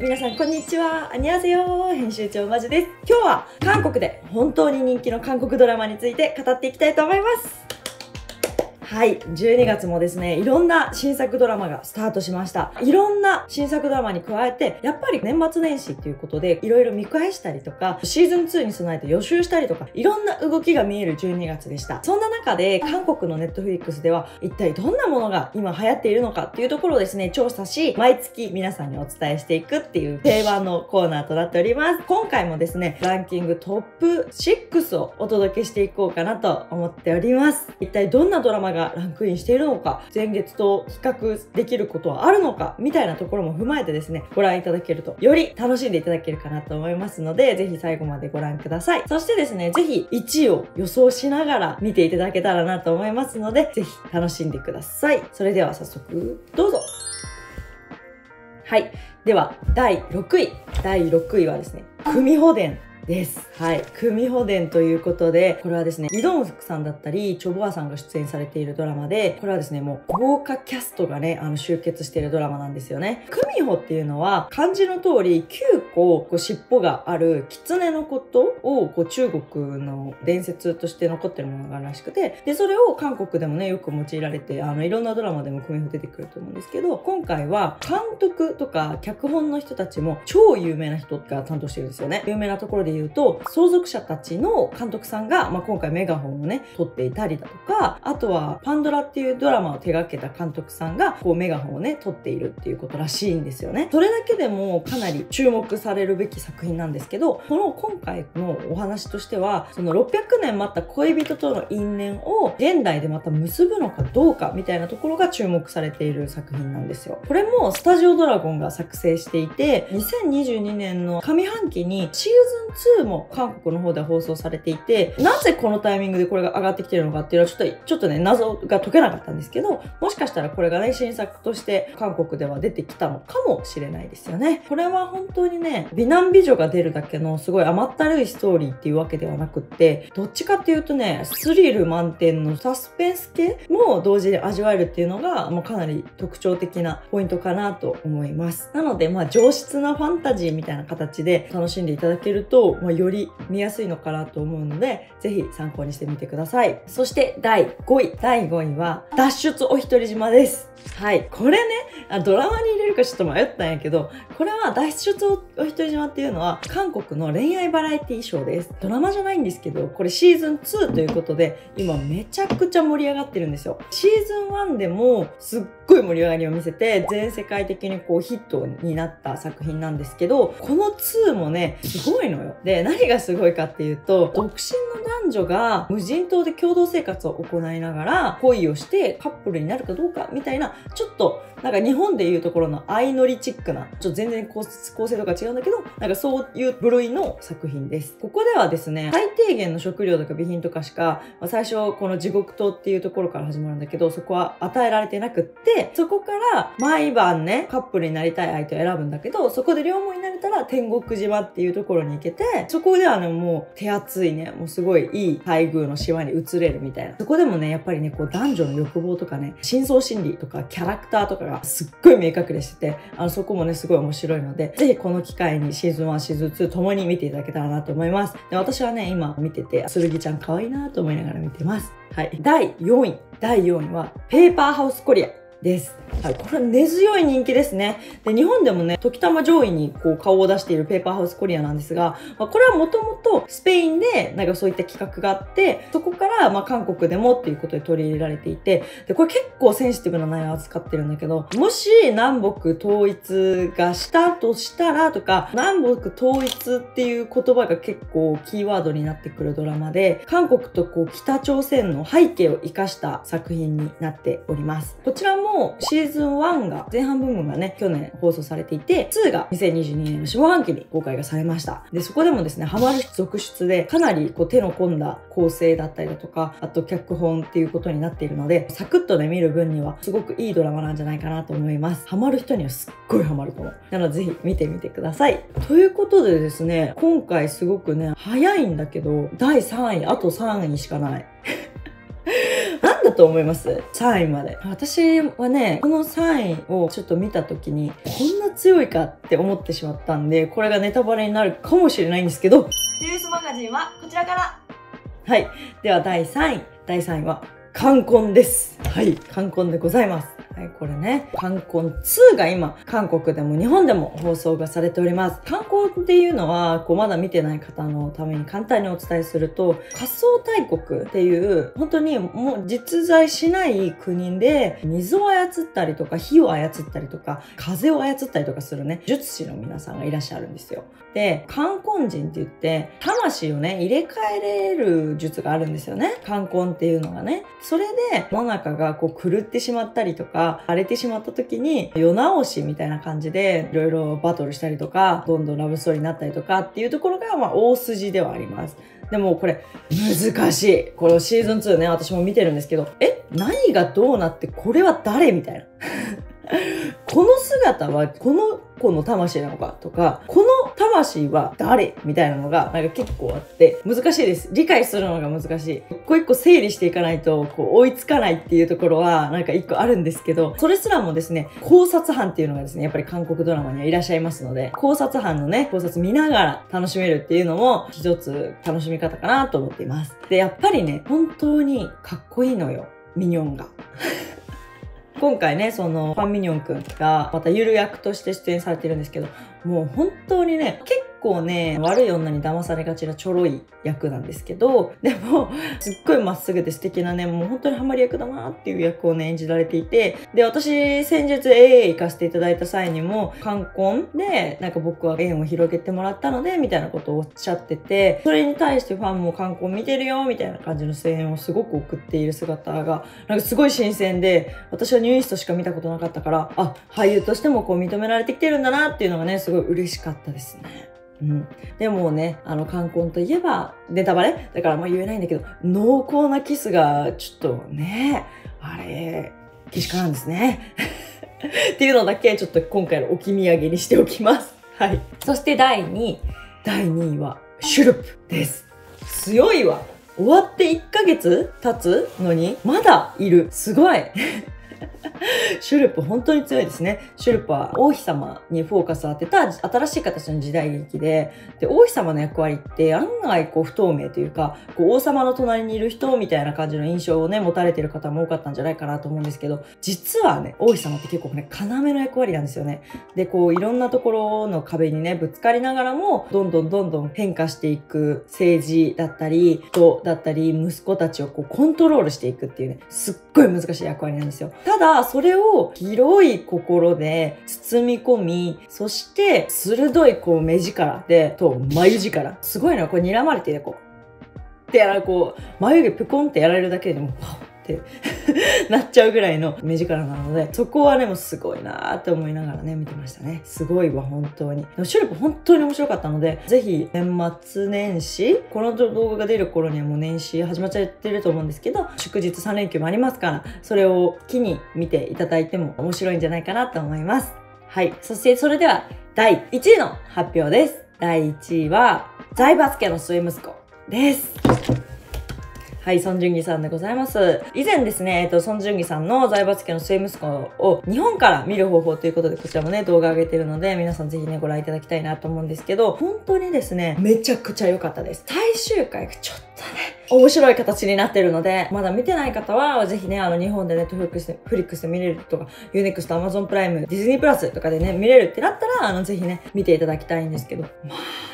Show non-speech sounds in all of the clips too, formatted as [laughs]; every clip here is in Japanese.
皆さんこんにちは。アニアセヨ編集長マジです。今日は韓国で本当に人気の韓国ドラマについて語っていきたいと思います。はい。12月もですね、いろんな新作ドラマがスタートしました。いろんな新作ドラマに加えて、やっぱり年末年始っていうことで、いろいろ見返したりとか、シーズン2に備えて予習したりとか、いろんな動きが見える12月でした。そんな中で、韓国のネットフリックスでは、一体どんなものが今流行っているのかっていうところをですね、調査し、毎月皆さんにお伝えしていくっていう定番のコーナーとなっております。今回もですね、ランキングトップ6をお届けしていこうかなと思っております。一体どんなドラマががランクインしているのか、前月と比較できることはあるのか、みたいなところも踏まえてですね、ご覧いただけると、より楽しんでいただけるかなと思いますので、ぜひ最後までご覧ください。そしてですね、ぜひ1位を予想しながら見ていただけたらなと思いますので、ぜひ楽しんでください。それでは早速、どうぞはい。では、第6位。第6位はですね、組保伝です。はい。組保伝ということで、これはですね、イドンフクさんだったり、チョボアさんが出演されているドラマで、これはですね、もう豪華キャストがね、あの集結しているドラマなんですよね。組保っていうのは、漢字の通り、9個こう尻尾がある狐のことをこう中国の伝説として残ってるものがあるらしくて、で、それを韓国でもね、よく用いられて、あの、いろんなドラマでも組保出てくると思うんですけど、今回は監督とか脚本の人たちも超有名な人が担当してるんですよね。有名なところで言うと、相続者たちの監督さんが、まあ、今回メガホンをね、撮っていたりだとか、あとはパンドラっていうドラマを手掛けた監督さんが、こうメガホンをね、撮っているっていうことらしいんですよね。それだけでもかなり注目されるべき作品なんですけど、この今回のお話としては、その600年待った恋人との因縁を現代でまた結ぶのかどうかみたいなところが注目されている作品なんですよ。これもスタジオドラゴンが作成していて、2022年の上半期にシーズン2も韓国の方で放送されていて、なぜこのタイミングでこれが上がってきてるのかっていうのはちょっと、ちょっとね、謎が解けなかったんですけど、もしかしたらこれがね、新作として韓国では出てきたのかもしれないですよね。これは本当にね、美男美女が出るだけのすごい甘ったるいストーリーっていうわけではなくって、どっちかっていうとね、スリル満点のサスペンス系も同時に味わえるっていうのが、もうかなり特徴的なポイントかなと思います。なので、まあ上質なファンタジーみたいな形で楽しんでいただけると、まあ、より見やすいのかなと思うので、ぜひ参考にしてみてください。そして第5位。第5位は、脱出お一人島です。はい。これね、あドラマに入れるかちょっと迷ったんやけど、これは脱出お一人島っていうのは、韓国の恋愛バラエティショーです。ドラマじゃないんですけど、これシーズン2ということで、今めちゃくちゃ盛り上がってるんですよ。シーズン1でもすっごい盛り上がりを見せて、全世界的にこうヒットになった作品なんですけど、この2もね、すごいのよ。で、何がすごいかっていうと、独身の男女が無人島で共同生活を行いながら恋をしてカップルになるかどうかみたいな、ちょっとなんか日本でいうところの相乗りチックな、ちょっと全然構成とか違うんだけど、なんかそういう部類の作品です。ここではですね、最低限の食料とか備品とかしか、まあ、最初この地獄島っていうところから始まるんだけど、そこは与えられてなくって、そこから毎晩ね、カップルになりたい相手を選ぶんだけど、そこで両思いになれたら天国島っていうところに行けて、そこではね、もう手厚いね、もうすごいいい待遇の島に移れるみたいな。そこでもね、やっぱりね、こう男女の欲望とかね、深層心理とかキャラクターとかがすっごい明確でしてて、あの、そこもね、すごい面白いので、ぜひこの機会にシーズン1、シーズン2ともに見ていただけたらなと思います。で私はね、今見てて、するぎちゃん可愛いなと思いながら見てます。はい。第4位。第4位は、ペーパーハウスコリア。です。はい、これは根強い人気ですね。で、日本でもね、時たま上位にこう顔を出しているペーパーハウスコリアなんですが、まあ、これはもともとスペインでなんかそういった企画があって、そこからまあ韓国でもっていうことで取り入れられていて、で、これ結構センシティブな内容を扱ってるんだけど、もし南北統一がしたとしたらとか、南北統一っていう言葉が結構キーワードになってくるドラマで、韓国とこう北朝鮮の背景を活かした作品になっております。こちらももシーズン1が、前半部分がね、去年放送されていて、2が2022年の下半期に公開がされました。で、そこでもですね、ハマる続出で、かなりこう手の込んだ構成だったりだとか、あと脚本っていうことになっているので、サクッとね、見る分にはすごくいいドラマなんじゃないかなと思います。ハマる人にはすっごいハマると思う。なのでぜひ見てみてください。ということでですね、今回すごくね、早いんだけど、第3位、あと3位しかない。だと思います ?3 位まで。私はね、この3位をちょっと見た時に、こんな強いかって思ってしまったんで、これがネタバレになるかもしれないんですけど、ニュースマガジンはこちらからはい。では第3位。第3位は、冠婚です。はい。冠婚でございます。はい、これね、冠婚2が今、韓国でも日本でも放送がされております。冠婚っていうのは、こう、まだ見てない方のために簡単にお伝えすると、仮想大国っていう、本当にもう実在しない国で、水を操ったりとか、火を操ったりとか、風を操ったりとかするね、術師の皆さんがいらっしゃるんですよ。で、冠婚人って言って、魂をね、入れ替えれる術があるんですよね。冠婚っていうのがね。それで、野中がこう狂ってしまったりとか、荒れてしまった時に、世直しみたいな感じで、いろいろバトルしたりとか、どんどんラブストーリーになったりとかっていうところが、まあ、大筋ではあります。でもこれ、難しい。これシーズン2ね、私も見てるんですけど、え何がどうなって、これは誰？みたいな。[laughs] この姿は、この子の魂なのかとか、この魂は誰みたいなのが、なんか結構あって、難しいです。理解するのが難しい。一個一個整理していかないと、こう、追いつかないっていうところは、なんか一個あるんですけど、それすらもですね、考察班っていうのがですね、やっぱり韓国ドラマにはいらっしゃいますので、考察班のね、考察見ながら楽しめるっていうのも、一つ楽しみ方かなと思っています。で、やっぱりね、本当にかっこいいのよ。ミニョンが。今回ね、そのファンミニョンくんがまたゆる役として出演されてるんですけど、もう本当にね、結構ね、悪い女に騙されがちなちょろい役なんですけど、でも、すっごいまっすぐで素敵なね、もう本当にハマり役だなっていう役をね、演じられていて、で、私、先日 AA 行かせていただいた際にも、冠婚で、なんか僕は縁を広げてもらったので、みたいなことをおっしゃってて、それに対してファンも冠婚見てるよ、みたいな感じの声援をすごく送っている姿が、なんかすごい新鮮で、私はニュースとしか見たことなかったから、あ、俳優としてもこう認められてきてるんだなっていうのがね、すごい嬉しかったですね。うん。でもね、あの、冠婚といえば、ネタバレ？だからまあ言えないんだけど、濃厚なキスが、ちょっとね、あれ、けしからんですね。[laughs] っていうのだけ、ちょっと今回の置き土産にしておきます。はい。そして第2位。第2位は、シュルプです。強いわ。終わって1ヶ月経つのに、まだいる。すごい。[laughs] シュルプ本当に強いですね。シュルプは王妃様にフォーカスを当てた新しい形の時代劇で、で、王妃様の役割って案外こう不透明というか、こう王様の隣にいる人みたいな感じの印象をね、持たれてる方も多かったんじゃないかなと思うんですけど、実はね、王妃様って結構ね、要の役割なんですよね。で、こういろんなところの壁にね、ぶつかりながらも、どんどんどんどん変化していく政治だったり、人だったり、息子たちをこうコントロールしていくっていうね、すっごい難しい役割なんですよ。ただ、それを広い心で包み込み、そして鋭いこう目力で、と眉力。すごいのこれ睨まれてね、こう。ってやらこう、眉毛プコンってやられるだけでも、って [laughs] なっちゃうぐらいの目力なので、そこはね、もうすごいなーって思いながらね、見てましたね。すごいわ、本当に。でも、シュルプ本当に面白かったので、ぜひ、年末年始、この動画が出る頃にはもう年始始まっちゃってると思うんですけど、祝日3連休もありますから、それを機に見ていただいても面白いんじゃないかなと思います。はい。そして、それでは、第1位の発表です。第1位は、財閥家の末息子です。はい、ソン・ジュンギさんでございます。以前ですね、えっと、ソン・ジュンギさんの財閥家の末息子を日本から見る方法ということで、こちらもね、動画上げてるので、皆さんぜひね、ご覧いただきたいなと思うんですけど、本当にですね、めちゃくちゃ良かったです。最終回がちょっとね、面白い形になってるので、まだ見てない方は、ぜひね、あの、日本でネットフリックスフリックスで見れるとか、 U-NEXT、アマゾンプライム、ディズニープラスとかでね、見れるってなったら、あの、ぜひね、見ていただきたいんですけど、まあ、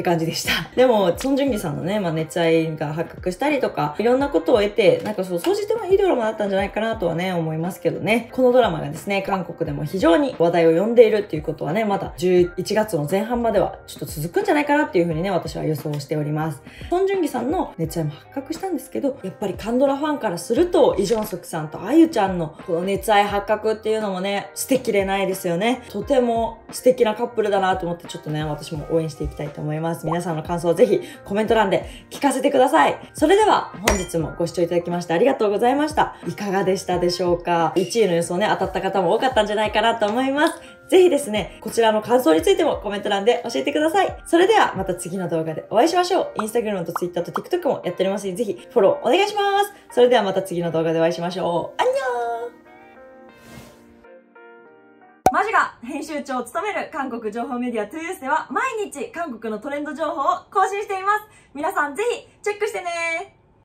って感じでした。でも、ソン・ジュンギさんのね、まあ、熱愛が発覚したりとか、いろんなことを得て、なんかそう、総じてもいいドラマだったんじゃないかなとはね、思いますけどね。このドラマがですね、韓国でも非常に話題を呼んでいるっていうことはね、まだ11月の前半まではちょっと続くんじゃないかなっていうふうにね、私は予想しております。ソン・ジュンギさんの熱愛も発覚したんですけど、やっぱりカンドラファンからすると、イ・ジョンソクさんとあゆちゃんのこの熱愛発覚っていうのもね、捨てきれないですよね。とても素敵なカップルだなと思って、ちょっとね、私も応援していきたいと思います。ます。皆さんの感想をぜひコメント欄で聞かせてください。それでは本日もご視聴いただきましてありがとうございました。いかがでしたでしょうか ?1 位の予想ね、当たった方も多かったんじゃないかなと思います。ぜひですね、こちらの感想についてもコメント欄で教えてください。それではまた次の動画でお会いしましょう。インスタグラムと Twitter と TikTok もやっておりますので、ぜひフォローお願いします。それではまた次の動画でお会いしましょう。アンニョーマジが編集長を務める韓国情報メディアトゥースでは毎日韓国のトレンド情報を更新しています。皆さんぜひチェックしてね